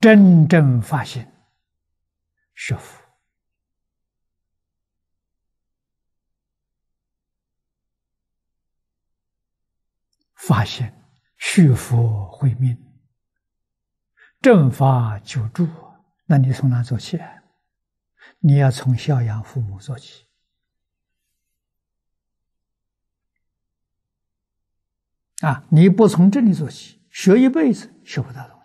真正发现学佛，发现续佛慧命，正法久住，那你从哪做起？你要从孝养父母做起。啊！你不从这里做起，学一辈子学不到的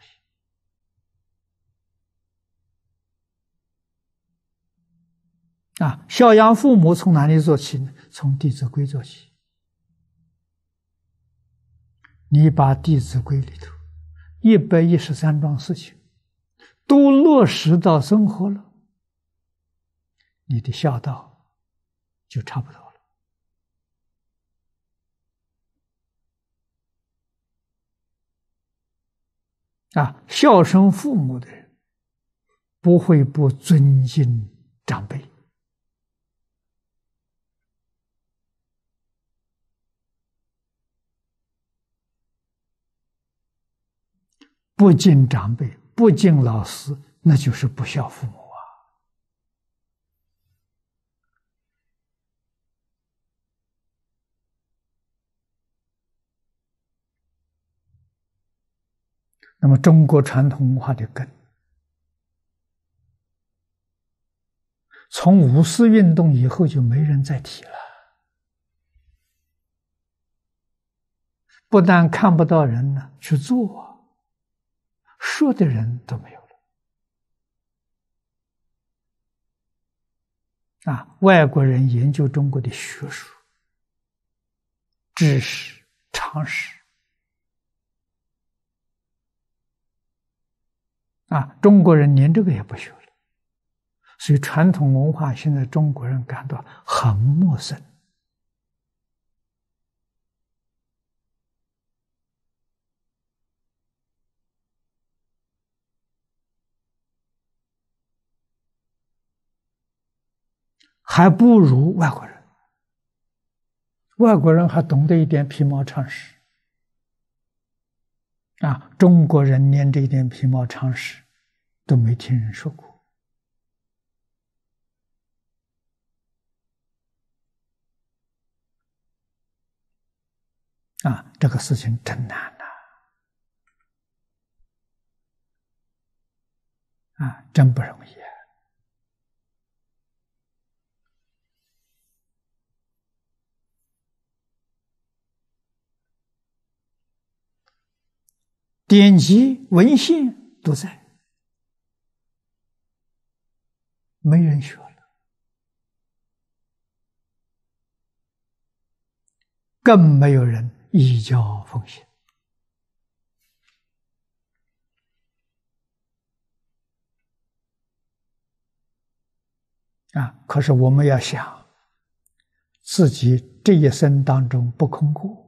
啊！孝养父母从哪里做起呢？从《弟子规》做起。你把《弟子规》里头一百一十三桩事情都落实到生活了，你的孝道就差不多了。啊，孝顺父母的人不会不尊敬长辈，不敬长辈，不敬老师，那就是不孝父母啊。那么，中国传统文化的根，从五四运动以后就没人再提了。不但看不到人呢去做，说的人都没有了。啊，外国人研究中国的学术、知识、常识。啊，中国人连这个也不学了，所以传统文化现在中国人感到很陌生，还不如外国人。外国人还懂得一点皮毛常识，啊，中国人连这一点皮毛常识。都没听人说过啊！这个事情真难呐！啊，真不容易啊！典籍文献都在。没人学了，更没有人依教奉行啊！可是我们要想，自己这一生当中不空过，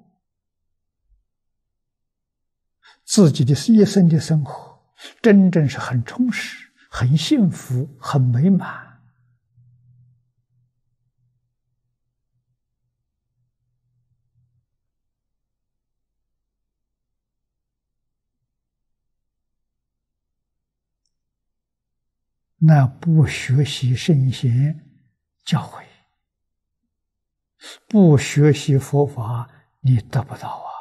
自己的一生的生活真正是很充实。很幸福，很美满。那不学习圣贤教诲，不学习佛法，你得不到啊。